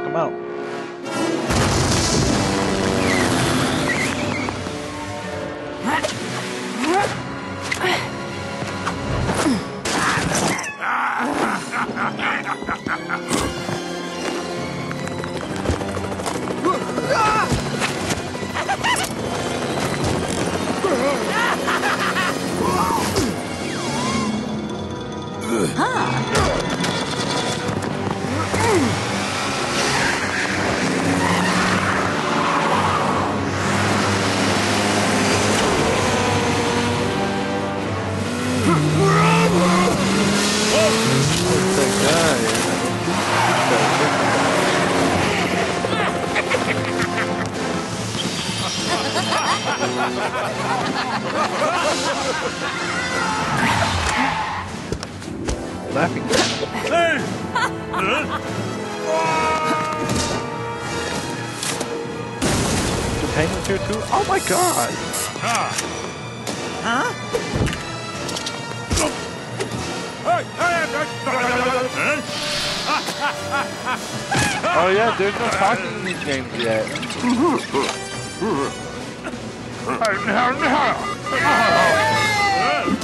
break them out. Oh my god! Oh yeah, there's no talking in these games yet.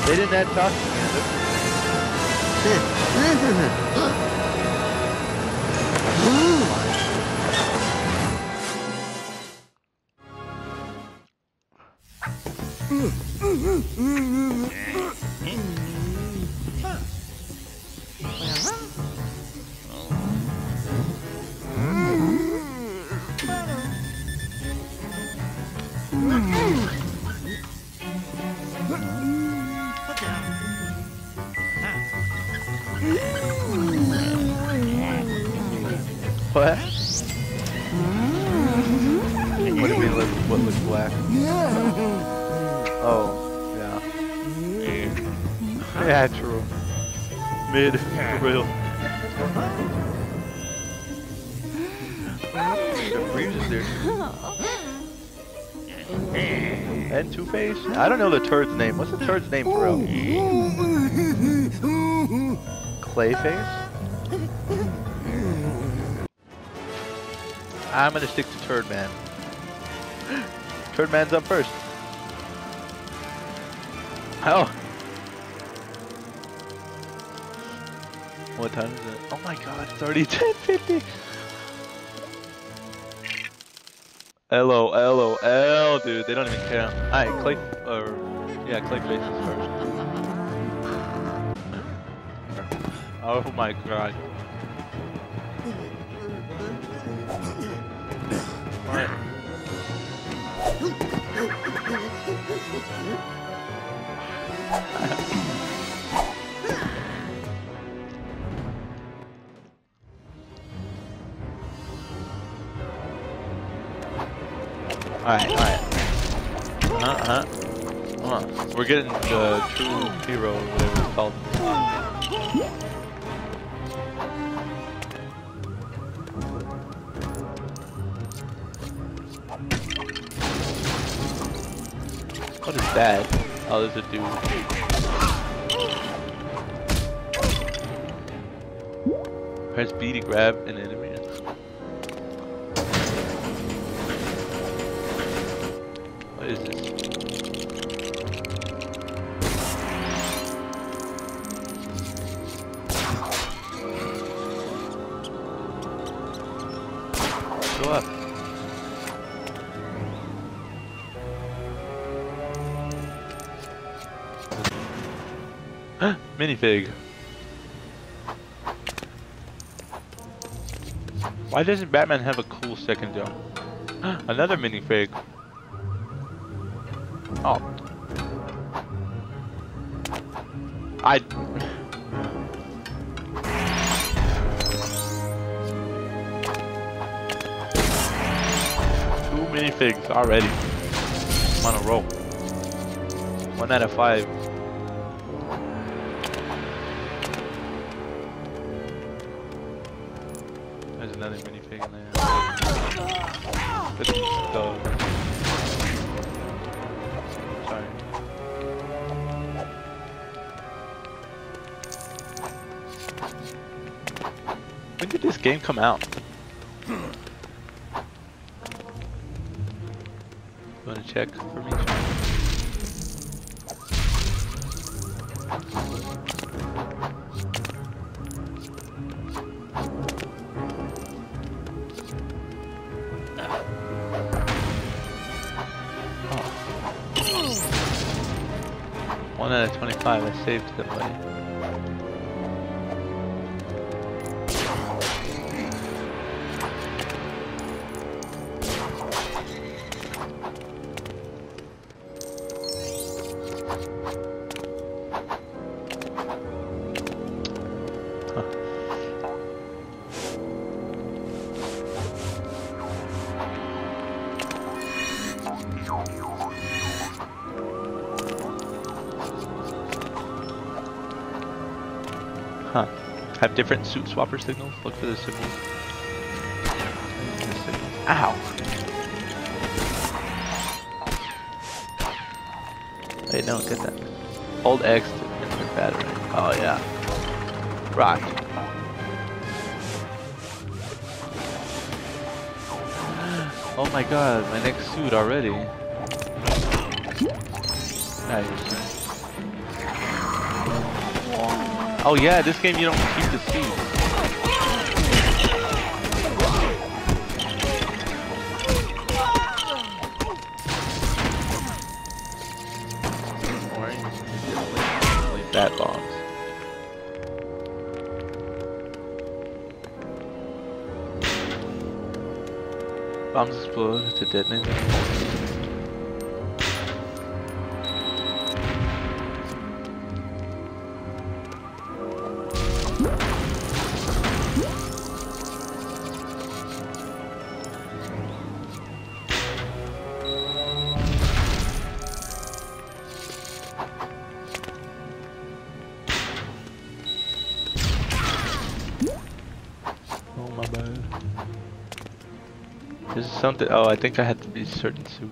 they didn't add talking. What? The breeze is there. And Two Face? I don't know the turd's name. What's the turd's name for real? Clayface? I'm gonna stick to Turd Man. Turd Man's up first. Oh. What time is it? Oh my god, it's already 10.50. L-O, L-O, L, dude. They don't even care. Alright, Clay, or, yeah, Clayface is first. Oh my god. Alright. Alright, alright. Uh huh. Uh, we're getting the true hero, whatever it's called. What is that? Oh, there's a dude. Press B to grab an enemy. What is this? Go up. Minifig. Why doesn't Batman have a cool second jump? Another minifig. Oh. I. Two minifigs already. I'm on a roll. One out of five. There's another minifig in there. Is the... game come out? You wanna check for me? Oh. One out of 25, I saved the way. Huh. Have different suit swapper signals? Look for the signals. Ow! Wait, no, get that. Hold X to enter battery. Oh, yeah. Right. Oh my god, my next suit already. Nice. Oh yeah, this game you don't keep the seeds. Boring. Only bombs. Bombs explode to detonate. Something. Oh, I think I had to be certain suit.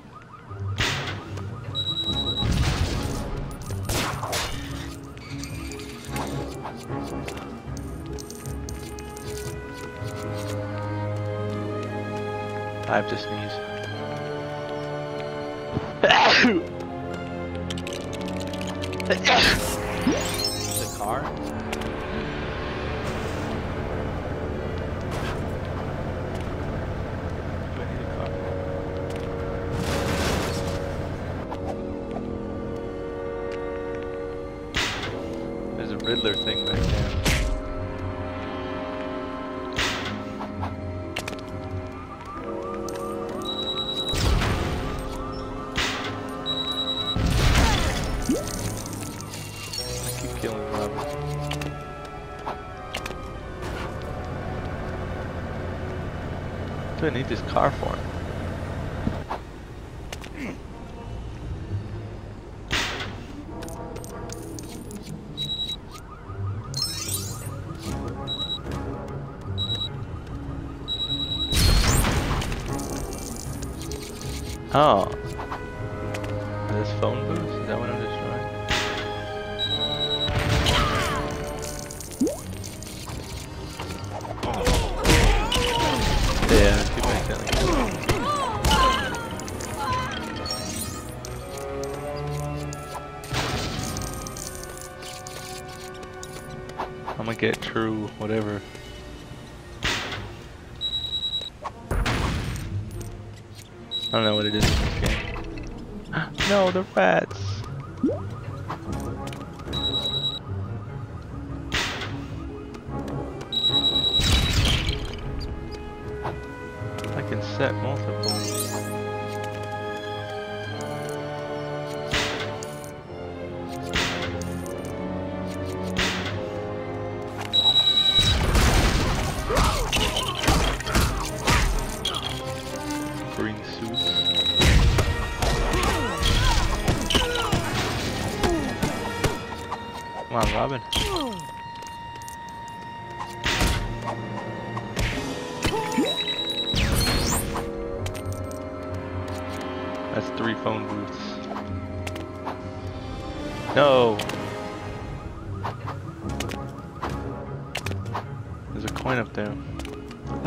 I have to sneeze. Hmm? I keep killing Robert. What do I need this car for? Green. Come on, Robin.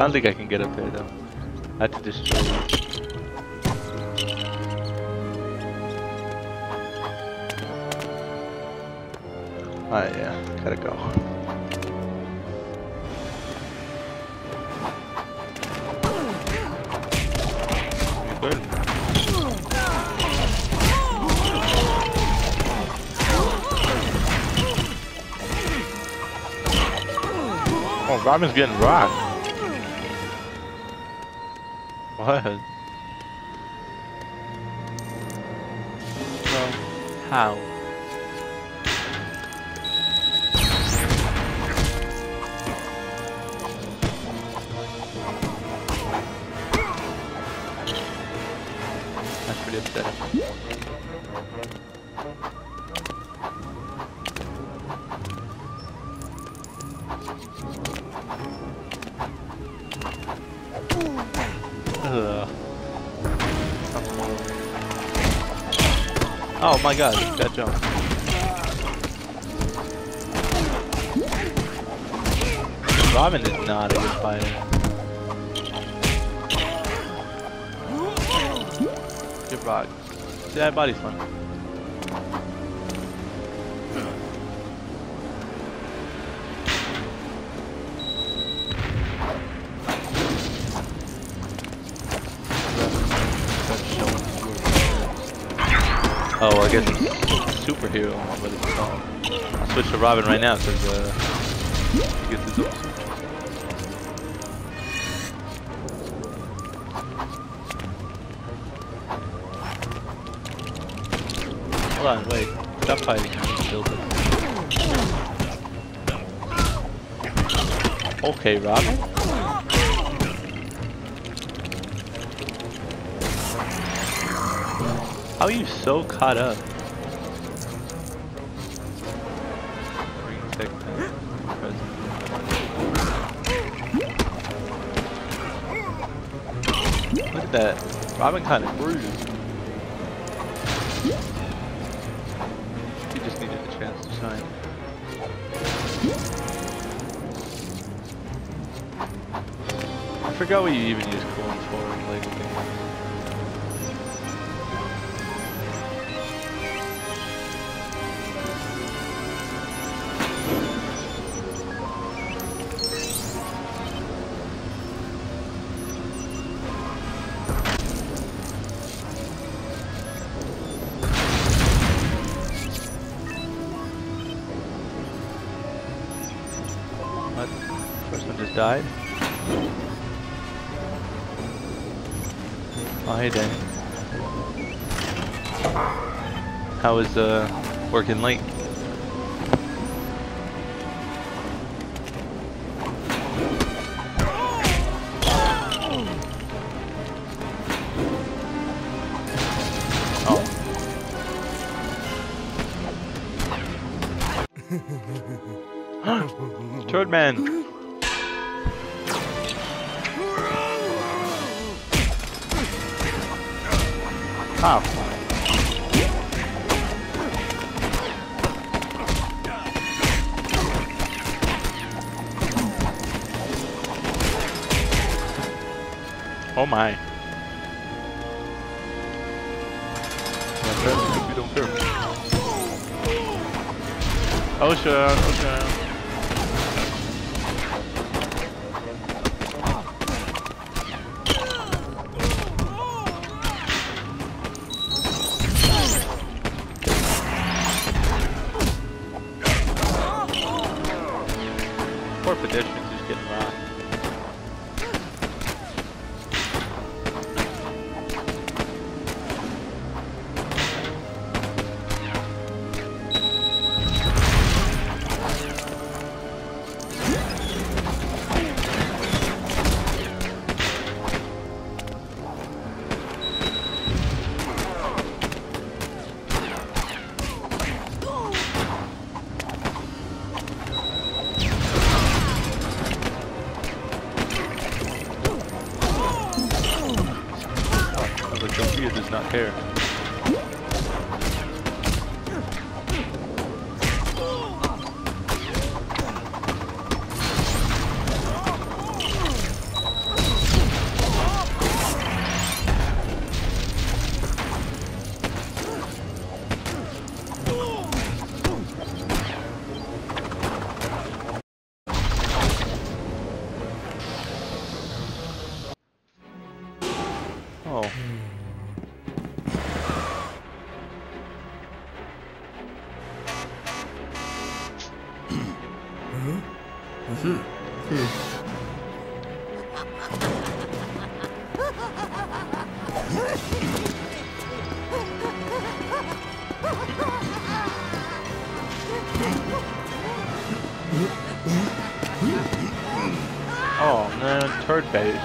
don't think I can get up there though. I have to destroy it. Alright, yeah, gotta go. Oh, Robin's getting rocked. What? Well, how? That's pretty upsetting. Oh my god, that jump. Robin is not a good fighter. Good rock. See that body slam. I guess it's superhero, what it's. I'll switch to Robin right now because uh, he gets his own. Hold on, wait. Stop fighting. Kill this. Okay, Robin. How are you so caught up? Look at that. Robin kind of bruised. He just needed a chance to shine. I forgot what you even use died? Oh, hey, Danny. How was, uh, working late? Base.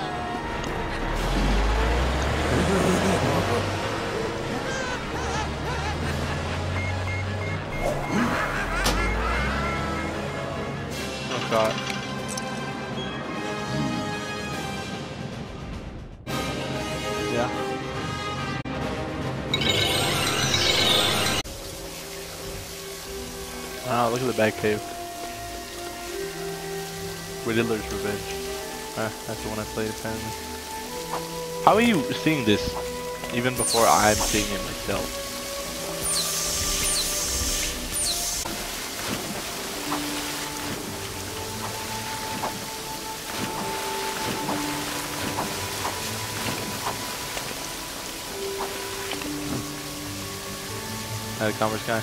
Oh god. Yeah. Wow, look at the Batcave. That's the one I played apparently. How are you seeing this even before I'm seeing it myself? A commerce guy.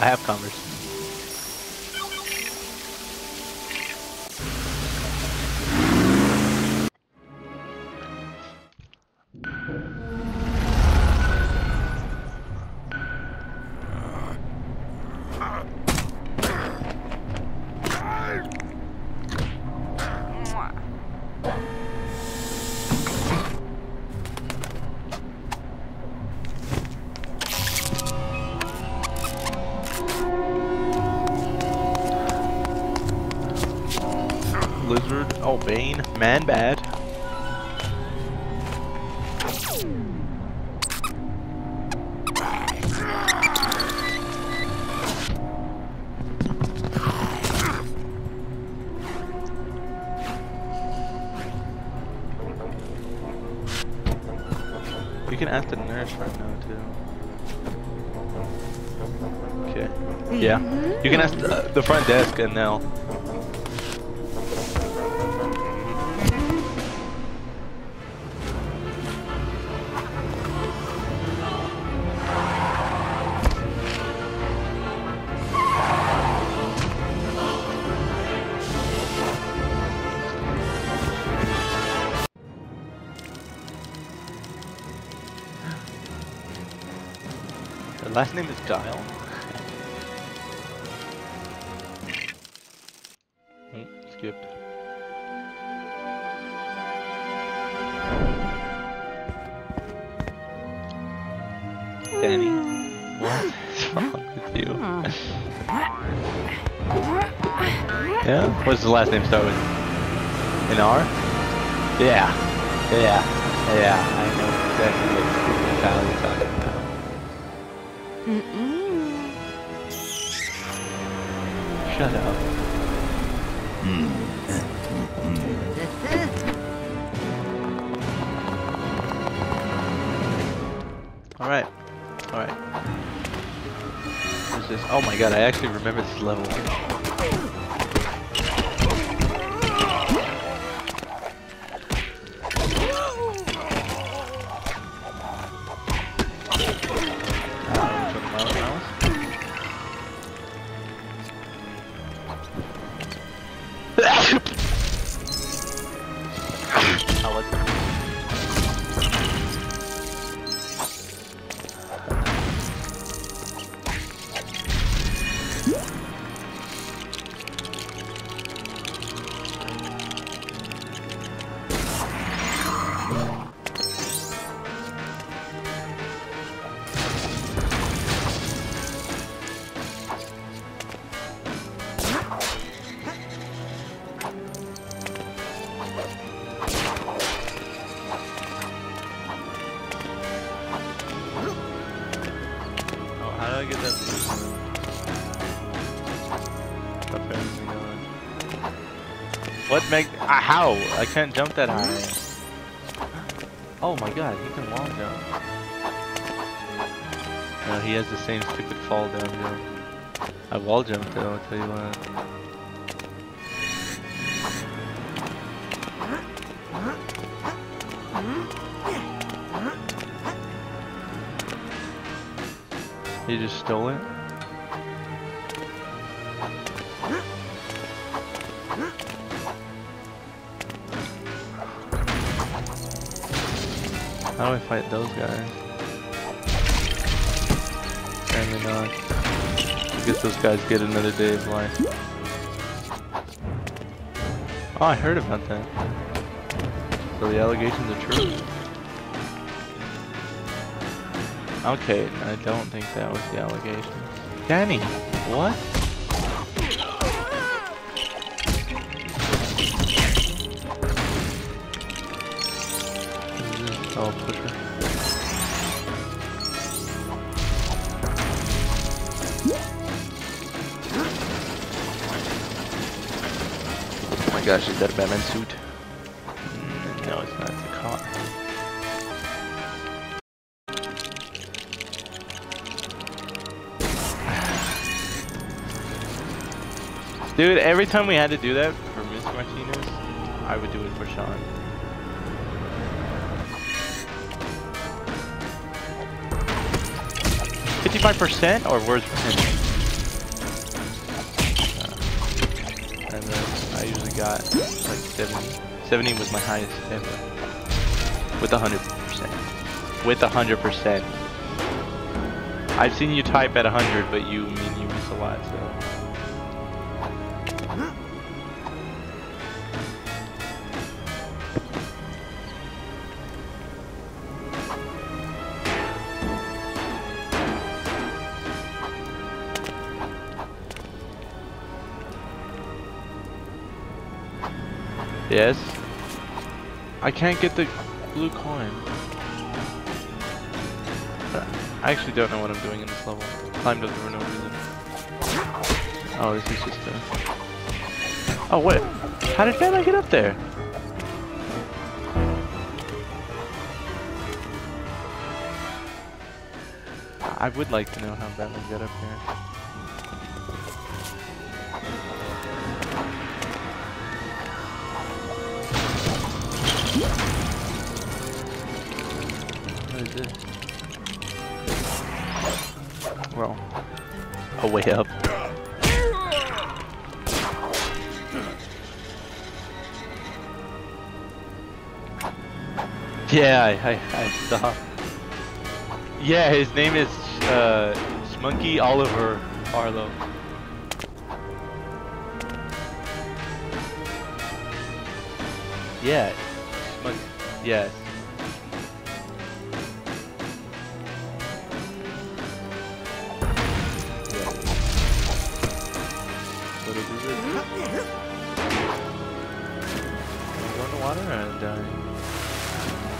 I have commerce. Man bad. We can ask the nurse right now too. Okay. Yeah. You can ask the, uh, the front desk and they'll. Last name is Guile. Hmm, skipped. Danny. What is wrong with you? yeah? What's the last name start with? An R? Yeah. Yeah. Yeah. I know exactly what stupid child talking about. Shut up. Alright. Alright. What's this? Oh my god, I actually remember this level. I get that. What make? Uh, how? I can't jump that high. Oh my god, he can wall jump. No, he has the same stupid fall down jump. I wall jumped though, I'll tell you what. He just stole it? How do I fight those guys? Apparently not. I guess those guys get another day of life. Oh, I heard about that. So the allegations are true. Okay, I don't think that was the allegation. Danny, what? Oh, pusher. Oh my gosh, is that a Batman suit? Dude, every time we had to do that for Miss Martinez, I would do it for Sean. Fifty-five percent, or where's percent? Uh, and then I usually got like 70. 70 was my highest ever. With hundred percent. With hundred percent. I've seen you type at hundred, but you mean you miss a lot, so. Yes. I can't get the blue coin. I actually don't know what I'm doing in this level. Climbed up for no reason. Oh, this is just a... Oh, wait. How did Batman get up there? I would like to know how Batman got up here. Well, a way up. Yeah, I, I, I saw. Yeah, his name is uh, Smunky Oliver Arlo. Yeah, Smunk. Yes. Yeah. Go in the water and uh,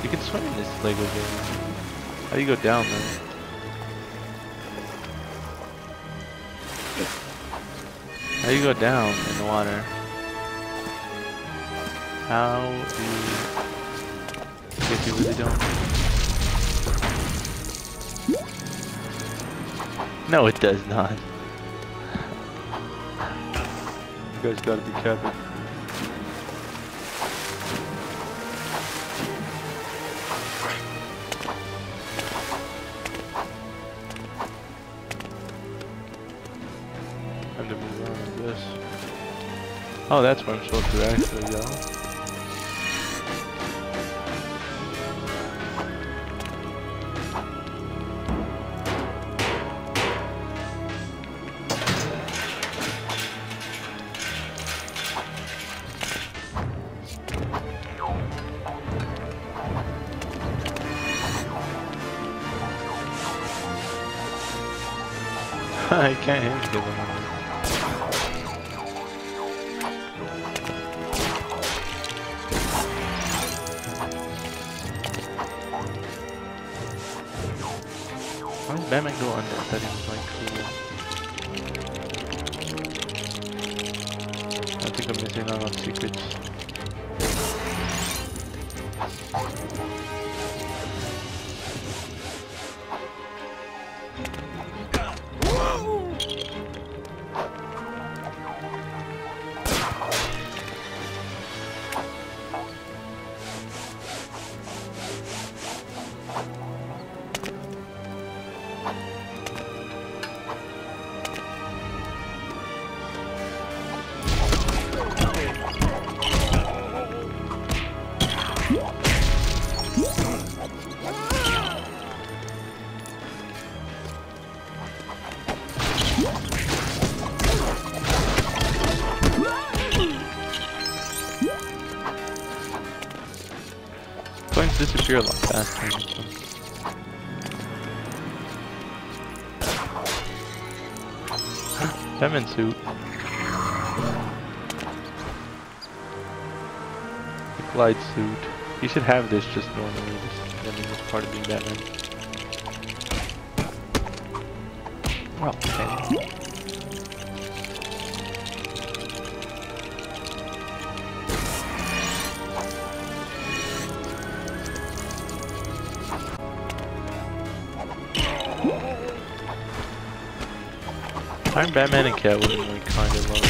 you can swim in this Lego game. How do you go down though? How do you go down in the water? How do you... I guess you really don't. No, it does not. You guys gotta be careful. Time to move on, I guess. Oh, that's where I'm supposed to actually go. I can't hit because Coins disappear a lot faster. Batman suit. The glide suit. You should have this just normally. I mean, part of being Batman. Well, okay. Iron Batman and Catwoman kind of lovers.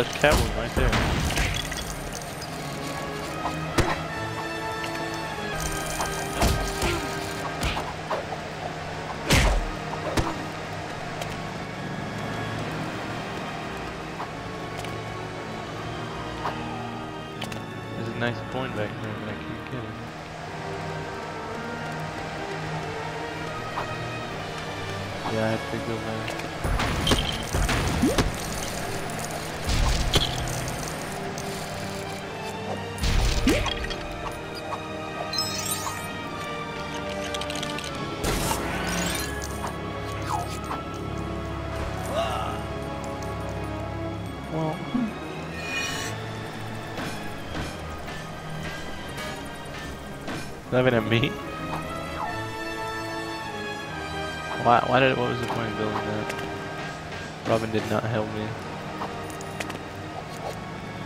Oh, that's Catwoman right there. There's a nice coin back there, but I can't get it. Yeah, I have to go back. Laughing at me? Why, why did, what was the point of building that? Robin did not help me.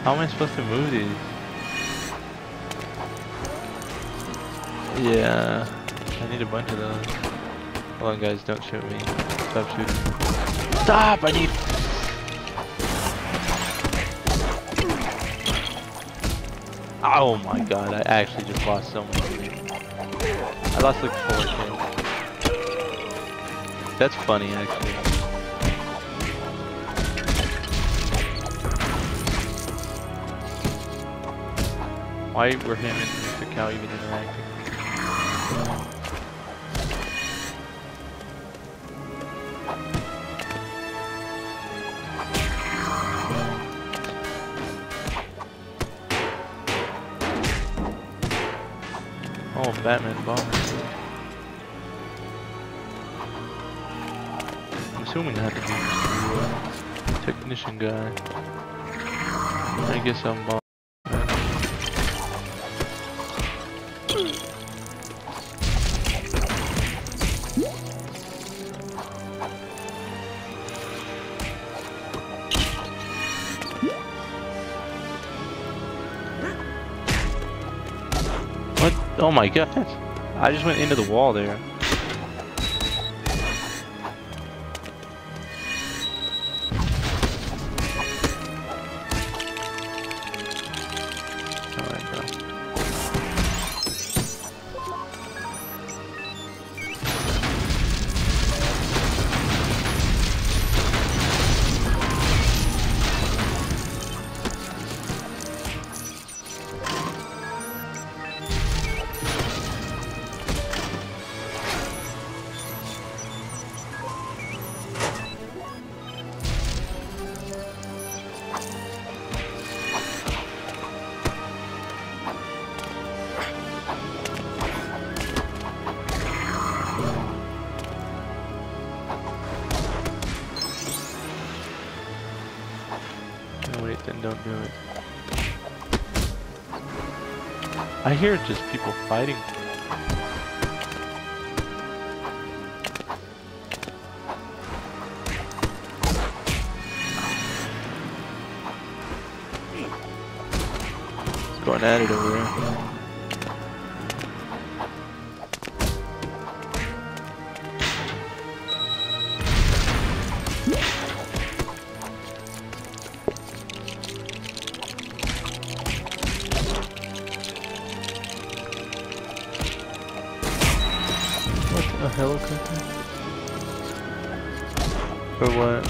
How am I supposed to move these? Yeah, I need a bunch of those. Hold on guys, don't shoot me. Stop shooting. Stop! I need... Oh my god, I actually just lost so much. I lost like 4k. That's funny actually. Why were him and Mr. Cal even interacting? Oh, Batman bomber. Assuming I have to be the technician guy. I guess I'm bomb. What? Oh my god. I just went into the wall there. I hear just people fighting. Going at it over helicopter? For what?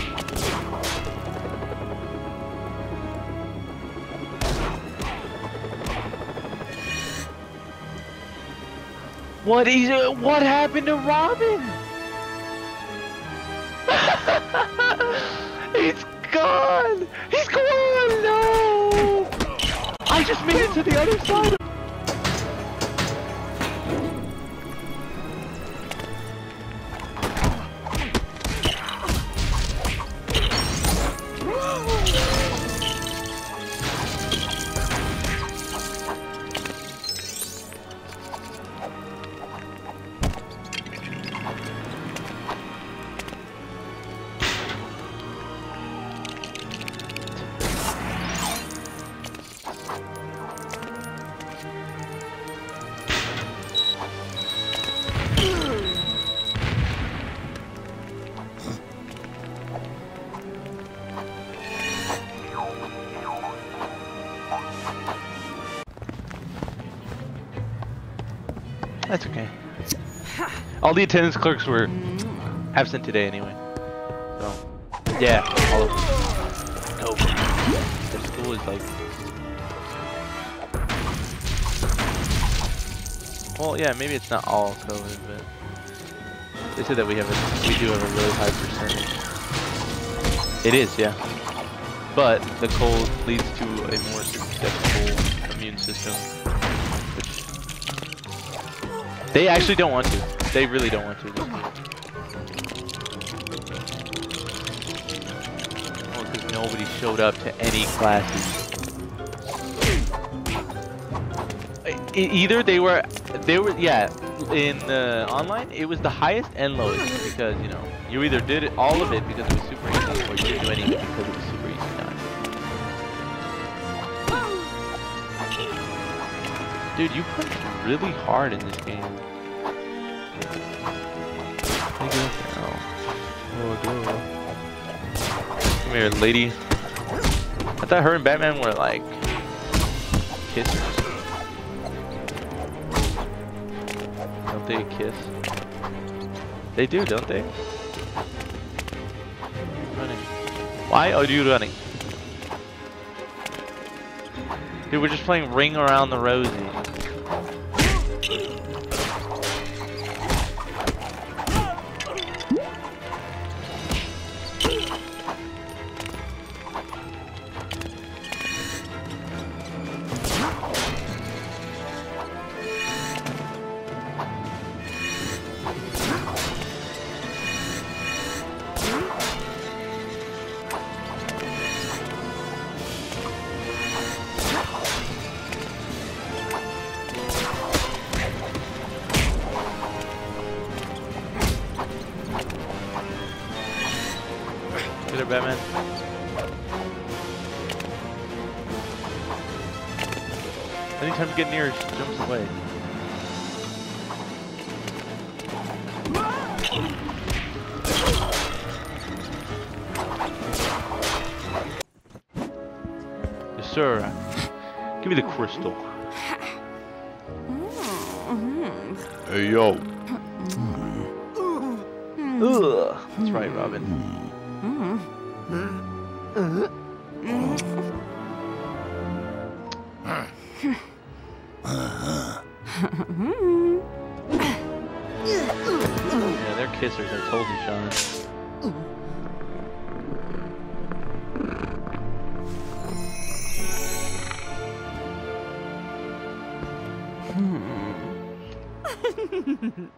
What is it? What happened to Robin? it's gone! He's gone! No! I just made it to the other side. That's okay. All the attendance clerks were absent today anyway. So, yeah, all of them. No. The school is like. Well, yeah, maybe it's not all COVID, but they said that we have a, we do have a really high percentage. It is, yeah. But the cold leads to a more susceptible immune system, they actually don't want to. They really don't want to. Well, because nobody showed up to any classes. Either they were, they were, yeah. In uh, online, it was the highest and lowest because you know you either did it, all of it because it was super easy, or you didn't do anything because it was super easy. Dude, you punch really hard in this game. Take it up now. Oh, dude. Come here, lady. I thought her and Batman were like kissers. Don't they kiss? They do, don't they? Running. Why are you running? Dude, we're just playing Ring Around the Rosie. Jumps away. Yes, sir. Give me the crystal. Hey, yo. Ugh. That's right, Robin. Sean. Hmm.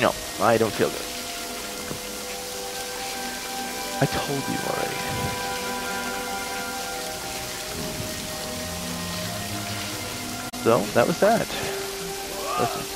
No, I don't feel good. I told you already. So, that was that. Listen,